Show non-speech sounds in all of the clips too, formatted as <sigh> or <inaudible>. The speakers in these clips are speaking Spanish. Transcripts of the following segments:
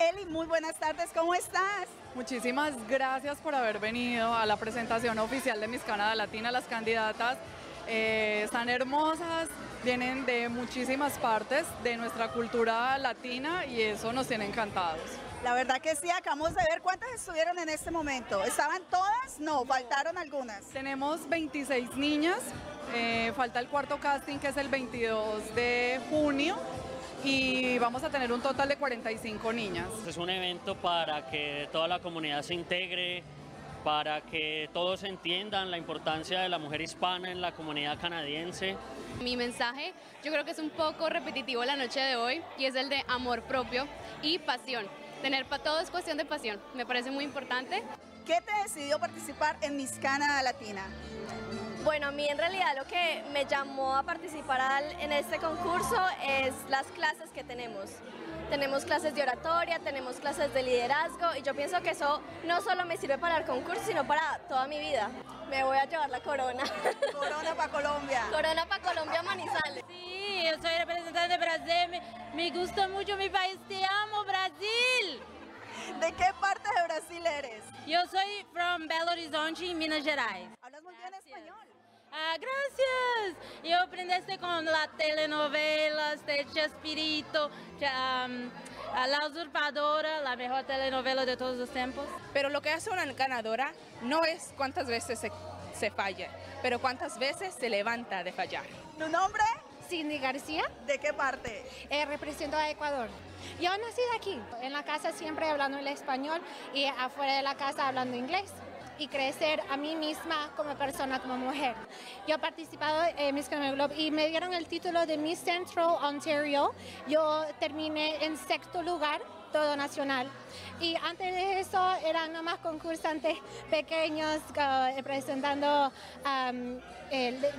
Eli, muy buenas tardes, ¿cómo estás? Muchísimas gracias por haber venido a la presentación oficial de Miss Canadá Latina. Las candidatas eh, están hermosas, vienen de muchísimas partes de nuestra cultura latina y eso nos tiene encantados. La verdad que sí, acabamos de ver cuántas estuvieron en este momento. ¿Estaban todas? No, faltaron algunas. Tenemos 26 niñas, eh, falta el cuarto casting que es el 22 de junio y vamos a tener un total de 45 niñas. Es un evento para que toda la comunidad se integre, para que todos entiendan la importancia de la mujer hispana en la comunidad canadiense. Mi mensaje yo creo que es un poco repetitivo la noche de hoy y es el de amor propio y pasión. Tener para todo es cuestión de pasión, me parece muy importante. ¿Qué te decidió participar en Miss Canadá Latina? Bueno, a mí en realidad lo que me llamó a participar en este concurso es las clases que tenemos. Tenemos clases de oratoria, tenemos clases de liderazgo y yo pienso que eso no solo me sirve para el concurso, sino para toda mi vida. Me voy a llevar la corona. <laughs> Corona para Colombia. Corona para Colombia Manizales. Sí, yo soy representante de Brasil, me, me gusta mucho mi país, te amo Brasil. ¿De qué parte de Brasil eres? Yo soy from Belo Horizonte, Minas Gerais. Hablas muy bien español. Ah, gracias. Yo aprendiste con las telenovelas de Chespirito, um, La Usurpadora, la mejor telenovela de todos los tiempos. Pero lo que hace una ganadora no es cuántas veces se, se falla, pero cuántas veces se levanta de fallar. ¿Tu nombre? Cindy García. ¿De qué parte? Eh, represento a Ecuador. Yo nací aquí, en la casa siempre hablando el español y afuera de la casa hablando inglés y crecer a mí misma como persona, como mujer. Yo he participado en Miss Canada Globe y me dieron el título de Miss Central Ontario. Yo terminé en sexto lugar, todo nacional. Y antes de eso eran nomás concursantes pequeños uh, representando um,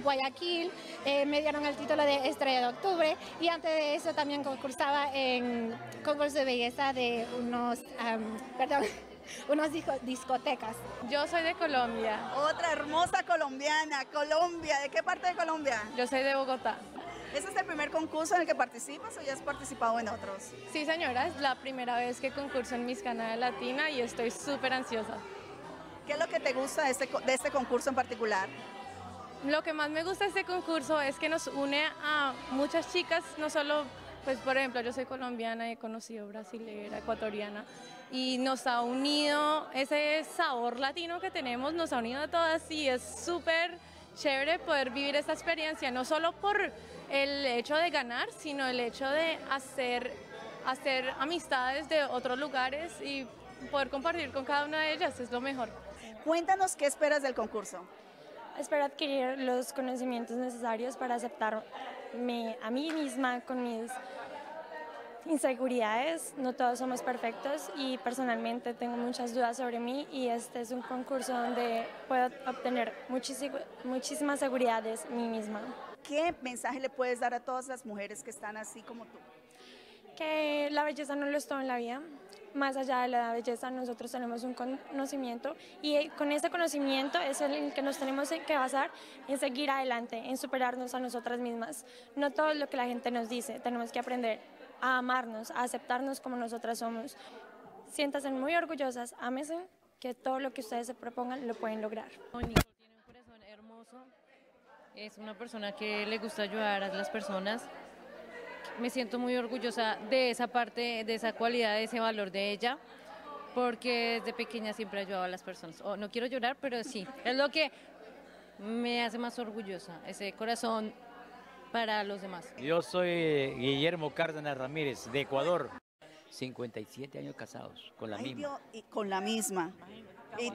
Guayaquil. Eh, me dieron el título de Estrella de Octubre. Y antes de eso también concursaba en concurso de belleza de unos, perdón, <laughs> unas discotecas. Yo soy de Colombia. Otra hermosa colombiana, Colombia. ¿De qué parte de Colombia? Yo soy de Bogotá. ¿Ese es el primer concurso en el que participas o ya has participado en otros? Sí, señora, es la primera vez que concurso en Miss Canadá Latina y estoy súper ansiosa. ¿Qué es lo que te gusta de este, de este concurso en particular? Lo que más me gusta de este concurso es que nos une a muchas chicas, no solo, pues por ejemplo, yo soy colombiana, he conocido brasilera, ecuatoriana, y nos ha unido ese sabor latino que tenemos, nos ha unido a todas y es súper chévere poder vivir esta experiencia, no solo por el hecho de ganar, sino el hecho de hacer, hacer amistades de otros lugares y poder compartir con cada una de ellas, es lo mejor. Cuéntanos qué esperas del concurso. Espero adquirir los conocimientos necesarios para aceptarme a mí misma con mis inseguridades, no todos somos perfectos y personalmente tengo muchas dudas sobre mí y este es un concurso donde puedo obtener muchísimas seguridades mí misma. ¿Qué mensaje le puedes dar a todas las mujeres que están así como tú? Que la belleza no lo es todo en la vida, más allá de la belleza nosotros tenemos un conocimiento y con este conocimiento es el que nos tenemos que basar en seguir adelante, en superarnos a nosotras mismas. No todo lo que la gente nos dice, tenemos que aprender a amarnos, a aceptarnos como nosotras somos. Siéntanse muy orgullosas, ámesen, que todo lo que ustedes se propongan lo pueden lograr. Tiene un corazón hermoso, es una persona que le gusta ayudar a las personas. Me siento muy orgullosa de esa parte, de esa cualidad, de ese valor de ella, porque desde pequeña siempre ha ayudado a las personas. Oh, no quiero llorar, pero sí, es lo que me hace más orgullosa, ese corazón para los demás. Yo soy Guillermo Cárdenas Ramírez, de Ecuador. 57 años casados, con la Ay, misma. Dios, y con la misma. ¿Y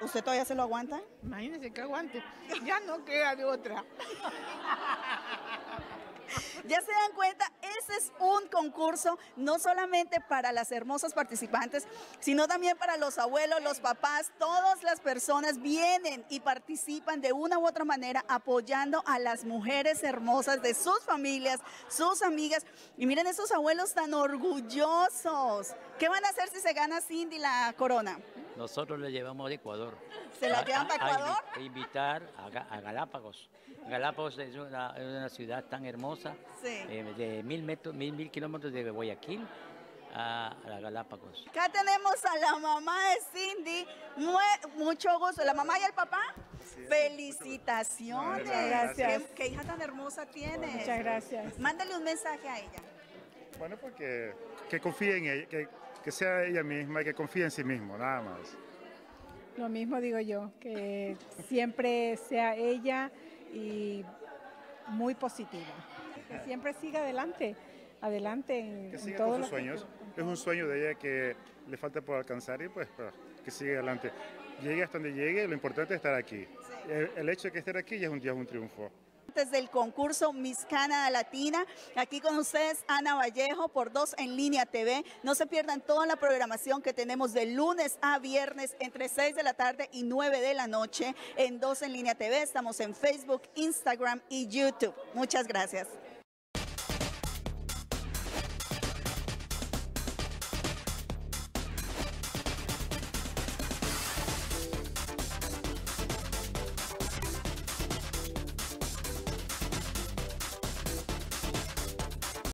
¿Usted todavía se lo aguanta? Imagínese que aguante. Ya no queda de otra. <laughs> <laughs> Ya se dan cuenta, ese es un concurso no solamente para las hermosas participantes, sino también para los abuelos, los papás, todas las personas vienen y participan de una u otra manera apoyando a las mujeres hermosas de sus familias, sus amigas. Y miren esos abuelos tan orgullosos. ¿Qué van a hacer si se gana Cindy la corona? Nosotros le llevamos de Ecuador. ¿Se la llevan para A- a- a Ecuador? a invitar a, Ga- a Galápagos. Galápagos es una, es una ciudad tan hermosa, Sí. eh, de mil, metros, mil, mil kilómetros de Guayaquil a, Galápagos. Acá tenemos a la mamá de Cindy. Mu- mucho gusto. ¿La mamá y el papá? Felicitaciones. Muchas gracias. ¿Qué, qué hija tan hermosa tienes. Muchas gracias. Mándale un mensaje a ella. Bueno, pues que, que confíe en ella, que, que sea ella misma y que confíe en sí mismo, nada más. Lo mismo digo yo, que siempre sea ella y muy positiva. Que siempre siga adelante, adelante en, Que en siga todo con sus que- sueños. Es un sueño de ella que le falta por alcanzar y pues, pues, que siga adelante. Llegue hasta donde llegue, lo importante es estar aquí. El, el hecho de que esté aquí ya es un, ya es un triunfo. Antes del concurso Miss Canada Latina, aquí con ustedes Ana Vallejo por Dos en Línea TV. No se pierdan toda la programación que tenemos de lunes a viernes entre 6 de la tarde y 9 de la noche en Dos en Línea TV. Estamos en Facebook, Instagram y YouTube. Muchas gracias.